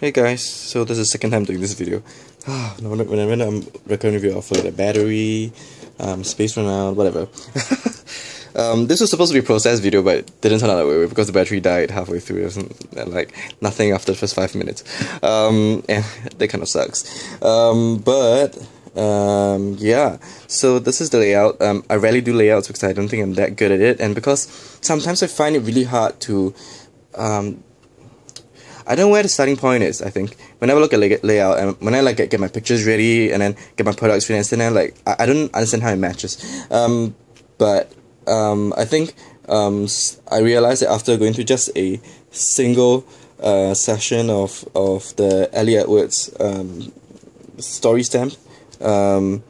Hey guys, so this is the second time doing this video. Ah, when I when I'm recording video, I the battery, um, space run out, whatever. um, this was supposed to be a process video, but it didn't turn out that way because the battery died halfway through. It wasn't like nothing after the first five minutes. Um, and that kind of sucks. Um, but um, yeah, so this is the layout. Um, I rarely do layouts because I don't think I'm that good at it, and because sometimes I find it really hard to um, I don't know where the starting point is. I think whenever I look at lay- layout and when I like get, get my pictures ready and then get my products finished, and then like I, I don't understand how it matches. Um, but um, I think um, I realized that after going through just a single uh, session of of the Ali Edwards um, story stamp, um,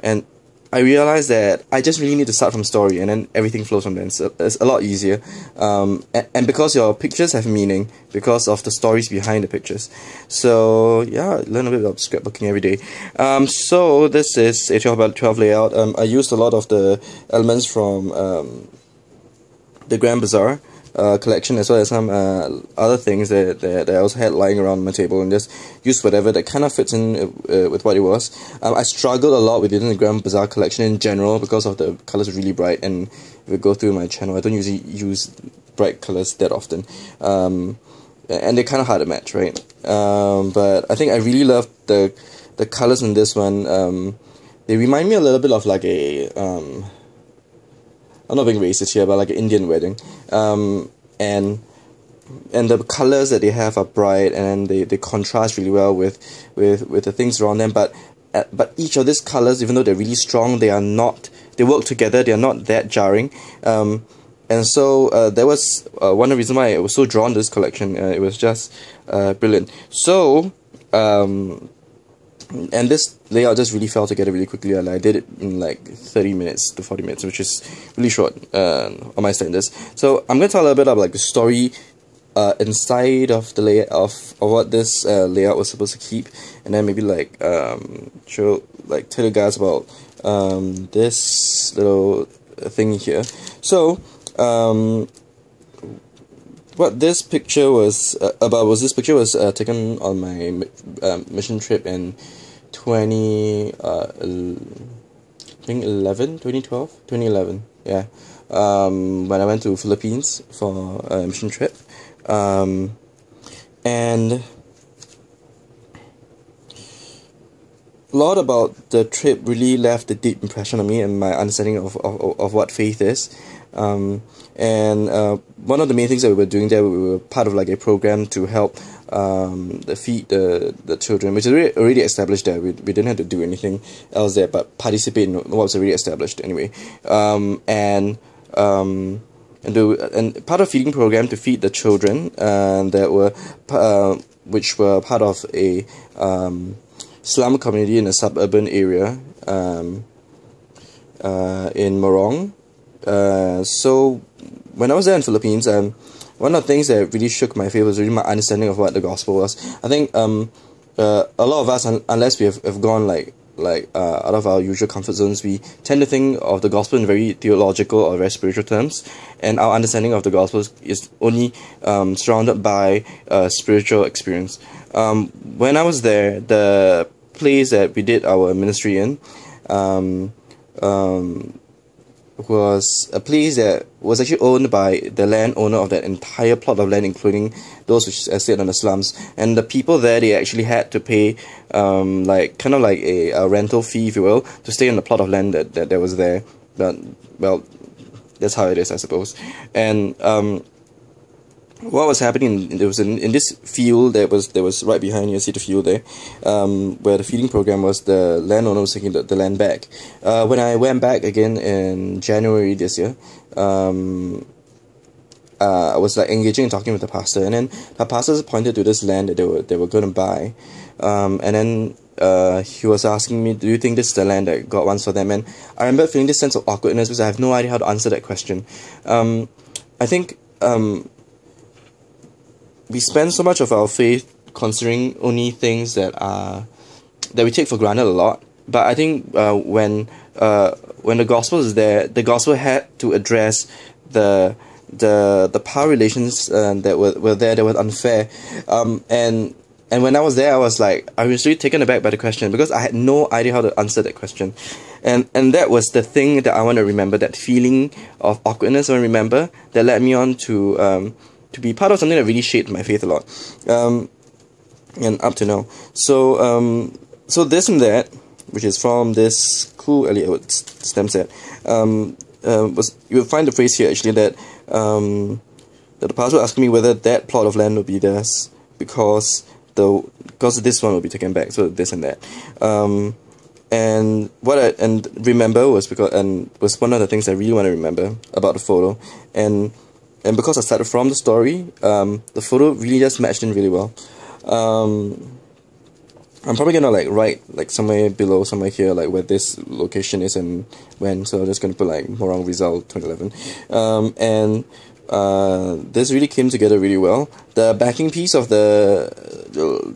and I realized that I just really need to start from story and then everything flows from there. So it's a lot easier. Um, and, and because your pictures have meaning, because of the stories behind the pictures. So yeah, learn a bit about scrapbooking every day. Um, so this is a 12 by 12 layout. Um, I used a lot of the elements from um, the Grand Bazaar uh, collection as well as some uh, other things that, that, that, I also had lying around my table and just use whatever that kind of fits in uh, with what it was. Um, I struggled a lot with the Grand Bazaar collection in general because of the colors really bright and if you go through my channel I don't usually use bright colors that often. Um, and they're kind of hard to match, right? Um, but I think I really love the the colors in this one. Um, they remind me a little bit of like a um, I'm not being racist here, but like an Indian wedding. Um, and and the colors that they have are bright and they, they contrast really well with, with, with the things around them. But uh, but each of these colors, even though they're really strong, they are not. They work together. They are not that jarring. Um, and so uh, that was uh, one of the reasons why I was so drawn to this collection. Uh, it was just uh, brilliant. So um, and this layout just really fell together really quickly and I did it in like 30 minutes to 40 minutes which is really short uh, on my standards. So I'm going to tell a little bit about like the story uh, inside of the layout of, of what this uh, layout was supposed to keep. And then maybe like um, show like tell you guys about um, this little thing here. So um, what this picture was uh, about was this picture was uh, taken on my uh, mission trip in 20 uh, I think 11 2012 2011 yeah. Um, when I went to Philippines for a mission trip. Um, and a lot about the trip really left a deep impression on me and my understanding of, of, of what faith is. Um, and uh, one of the main things that we were doing there, we were part of like a program to help um, the feed the the children, which is already, already established there. We, we didn't have to do anything else there, but participate in what was already established anyway. Um, and um, and do and part of feeding program to feed the children uh, that were uh, which were part of a um, slum community in a suburban area um, uh, in Morong. Uh, so when I was there in Philippines, um, one of the things that really shook my faith was really my understanding of what the gospel was. I think um, uh, a lot of us, un- unless we have, have gone like like uh, out of our usual comfort zones, we tend to think of the gospel in very theological or very spiritual terms, and our understanding of the gospel is only um, surrounded by uh, spiritual experience. Um, when I was there, the place that we did our ministry in, um, um, was a place that was actually owned by the landowner of that entire plot of land, including those which are sit on the slums. And the people there, they actually had to pay, um, like kind of like a, a rental fee, if you will, to stay on the plot of land that that, that was there. But well, that's how it is, I suppose. And um, what was happening there was in, in this field that was that was right behind you see the field there um, where the feeding program was the landowner was taking the, the land back. Uh, when I went back again in January this year um, uh, I was like engaging and talking with the pastor and then the pastor pointed to this land that they were they were going to buy um, and then uh, he was asking me do you think this is the land that God wants for them? And I remember feeling this sense of awkwardness because I have no idea how to answer that question. Um, I think um, we spend so much of our faith considering only things that are that we take for granted a lot. But I think uh, when uh, when the gospel is there, the gospel had to address the the the power relations uh, that were, were there that were unfair, um, and and when I was there, I was like, I was really taken aback by the question because I had no idea how to answer that question, and and that was the thing that I want to remember. That feeling of awkwardness, I remember that led me on to um, to be part of something that really shaped my faith a lot, um, and up to now. So um, so this and that, which is from this cool Ali stem set, um, uh, was you will find the phrase here actually that um, that the pastor asked me whether that plot of land would be theirs because the because this one will be taken back, so this and that. Um, and what I and remember was because and was one of the things I really want to remember about the photo, and and because I started from the story, um, the photo really just matched in really well. Um, I'm probably gonna like write like somewhere below, somewhere here, like where this location is and when. So I'm just gonna put like Morong Rizal 2011, um, and uh, this really came together really well. The backing piece of the uh,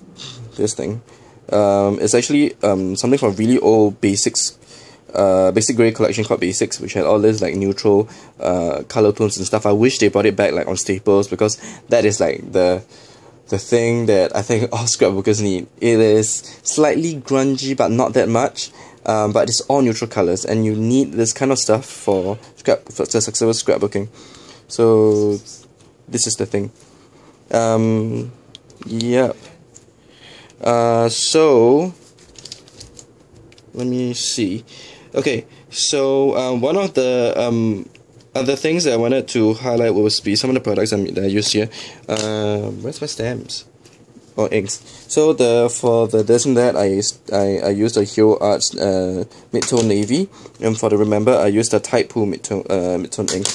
this thing um, is actually um, something from really old basics. Uh, BasicGrey collection called Basics, which had all this like neutral uh, color tones and stuff. I wish they brought it back like on staples because that is like the the thing that I think all scrapbookers need. It is slightly grungy, but not that much. Um, but it's all neutral colors, and you need this kind of stuff for scrap for successful scrapbooking. So this is the thing. Um, yep. Uh, so let me see. Okay, so um, one of the um, other things that I wanted to highlight was be some of the products that I use here. Uh, where's my stamps? Or oh, inks. So the for the this and that I used I, I used a Hero Arts uh, midtone navy, and for the remember I used a Titepoo midtone uh, midtone ink.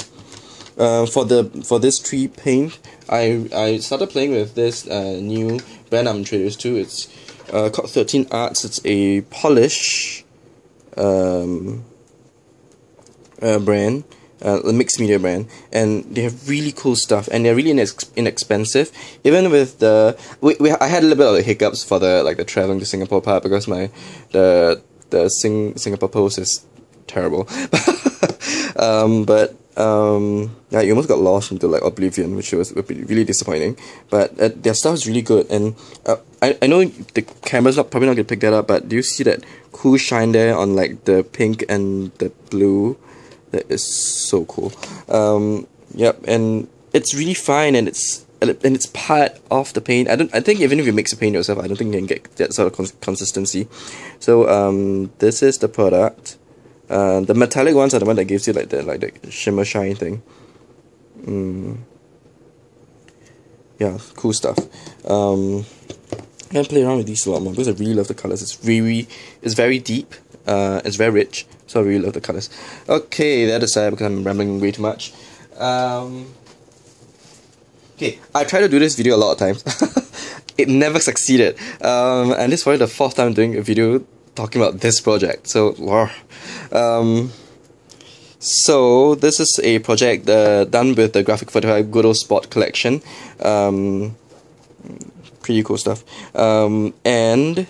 Uh, for the for this tree paint, I I started playing with this uh, new brand I'm introduced to. It's uh, called Thirteen Arts. It's a polish um, uh, brand, uh, a mixed media brand, and they have really cool stuff, and they're really inex- inexpensive. Even with the, we, we I had a little bit of hiccups for the like the traveling to Singapore part because my the the Sing Singapore post is terrible, um, but um, yeah, you almost got lost into like oblivion, which was really disappointing. But uh, their stuff is really good, and uh, I I know the camera's not probably not gonna pick that up, but do you see that cool shine there on like the pink and the blue? That is so cool. Um, yep, and it's really fine, and it's and it's part of the paint. I don't. I think even if you mix the paint yourself, I don't think you can get that sort of cons consistency. So um, this is the product. Uh, the metallic ones are the one that gives you like the like the shimmer shine thing. Mm. Yeah, cool stuff. Um, I'm gonna play around with these a lot more because I really love the colors. It's very, it's very deep. Uh, it's very rich, so I really love the colors. Okay, that aside because I'm rambling way too much. Um, okay, I tried to do this video a lot of times. it never succeeded. Um, and this is probably the fourth time doing a video talking about this project. So, um, so this is a project uh, done with the Graphic 45 Good Ol' Sport collection. Um, pretty cool stuff. Um, and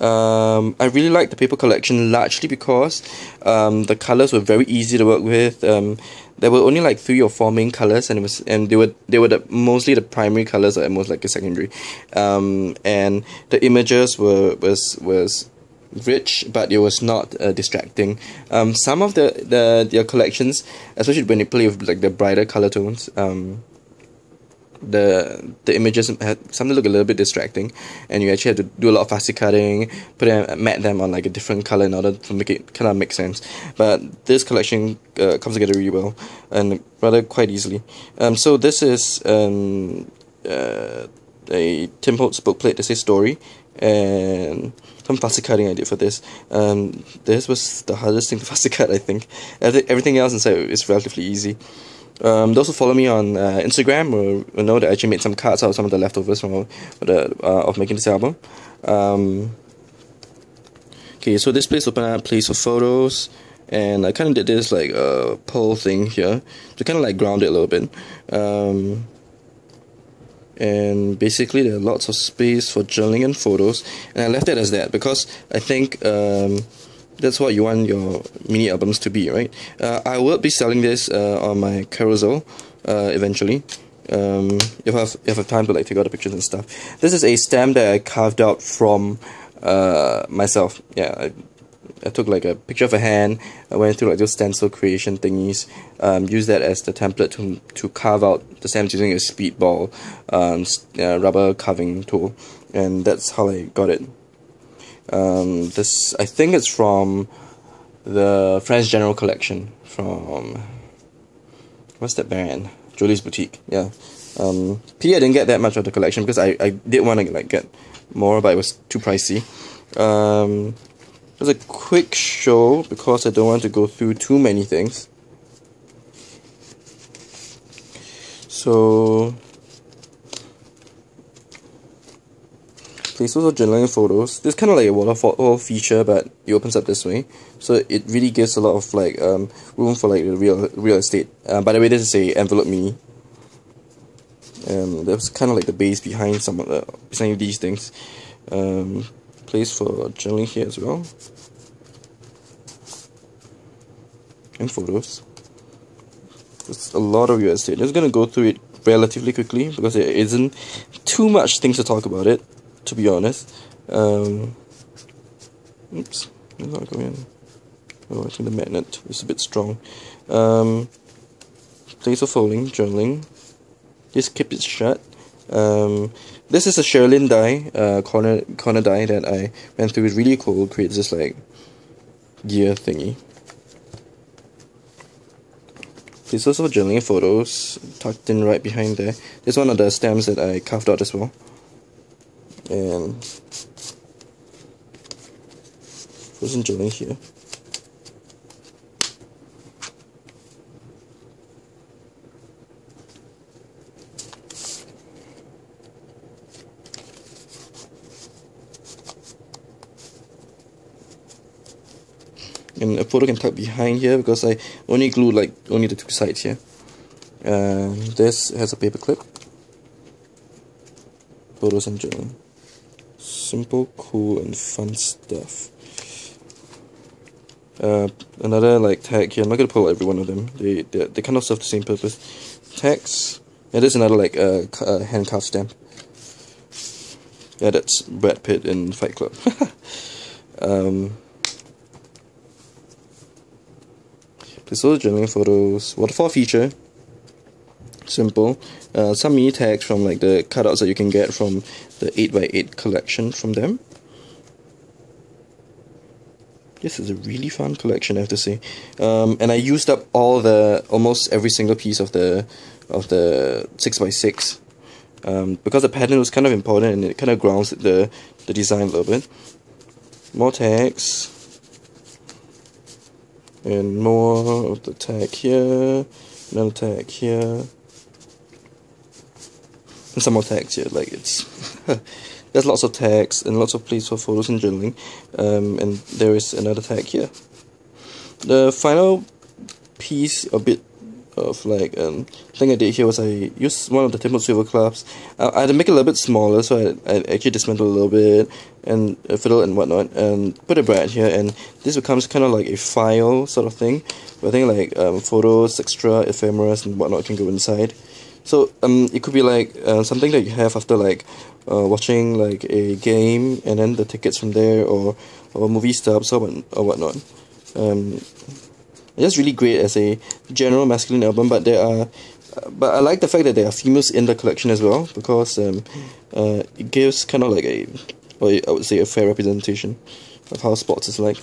um, I really like the paper collection largely because um, the colors were very easy to work with. Um, there were only like three or four main colors, and it was and they were they were the, mostly the primary colors, or most like a secondary. Um, and the images were was was rich, but it was not uh, distracting. Um, some of the, the their collections, especially when you play with like the brighter color tones, um, the the images had something look a little bit distracting, and you actually had to do a lot of fussy cutting, put them, mat them on like a different color in order to make it kind of make sense. But this collection uh, comes together really well and rather quite easily. Um, so this is um, uh, a Tim Holtz bookplate that says story, and some fussy cutting I did for this. Um, this was the hardest thing to fussy cut, I think. Everything else inside is relatively easy. Um, those who follow me on uh, Instagram will, will, know that I actually made some cards out of some of the leftovers from the, uh, of making this album. Um, okay, so this place open up place for photos, and I kind of did this like uh, pole thing here to kind of like ground it a little bit. Um, and basically there are lots of space for journaling and photos and I left it as that because I think um, that's what you want your mini albums to be right uh, I will be selling this uh, on my Carousell uh, eventually Um, if I have, if I have time to like take out the pictures and stuff. This is a stamp that I carved out from uh, myself. Yeah, I, I took like a picture of a hand. I went through like those stencil creation thingies. Um, used that as the template to to carve out the stamps using a speedball um, uh, rubber carving tool, and that's how I got it. Um, this I think it's from the France General collection from what's that brand? Julie's Boutique. Yeah. Um, P I didn't get that much of the collection because I, I did want to like get more, but it was too pricey. Um, it was a quick show because I don't want to go through too many things. So Please also journaling photos. This kind of like a waterfall feature, but it opens up this way, so it really gives a lot of like um, room for like real real estate. Uh, by the way, this is a envelope mini. Um, that's kind of like the base behind some of the behind these things. Um, place for journaling here as well, and photos. There's a lot of real estate. I'm just gonna go through it relatively quickly because there isn't too much things to talk about it to be honest. Um, oops, not going. in? Oh, I think the magnet is a bit strong. Um, place of folding, journaling. Just keep it shut. Um, this is a Sherilyn die, uh, corner corner die that I went through. It's really cool. Creates this like gear thingy. There's also journaling photos tucked in right behind there. This one of the stamps that I carved out as well and wasn't joining here. and a photo can tuck behind here because I only glued like only the two sides here. And this has a paper clip. Photos and journaling simple, cool, and fun stuff. Uh, another like tag here. I'm not gonna pull every one of them. They they they kind of serve the same purpose. Tags. Yeah, there's another like uh, uh handcuff stamp. Yeah, that's Brad Pitt in Fight Club. um, this was journaling photos. Waterfall feature simple. Uh, some mini tags from like the cutouts that you can get from the 8x8 collection from them. This is a really fun collection, I have to say. Um, and I used up all the almost every single piece of the of the 6x6 um, because the pattern was kind of important and it kind of grounds the the design a little bit. More tags and more of the tag here, another tag here some more text here. Like it's there's lots of text and lots of places for photos and journaling, um, and there is another tag here. The final piece, a bit of like um, thing I did here was I used one of the Holtz swivel clasps. I, I had to make it a little bit smaller, so I, I actually dismantled a little bit and uh, fiddle and whatnot, and put a brad here, and this becomes kind of like a file sort of thing. I think like um, photos, extra ephemeras, and whatnot can go inside. So um, it could be like uh, something that you have after like uh, watching like a game and then the tickets from there or or movie stubs or what or whatnot. Um, it's really great as a general masculine album, but there are. But I like the fact that there are females in the collection as well because um, uh, it gives kind of like a, or I would say a fair representation of how sports is like.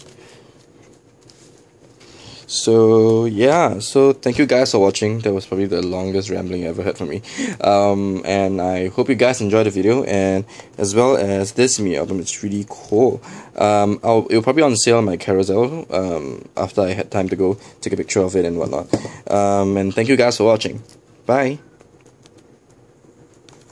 So yeah, so thank you guys for watching. That was probably the longest rambling you ever heard from me. Um, and I hope you guys enjoyed the video and as well as this me album. It's really cool. Um, I'll, it'll probably on sale on my Carousell um, after I had time to go take a picture of it and whatnot. Um, and thank you guys for watching. Bye.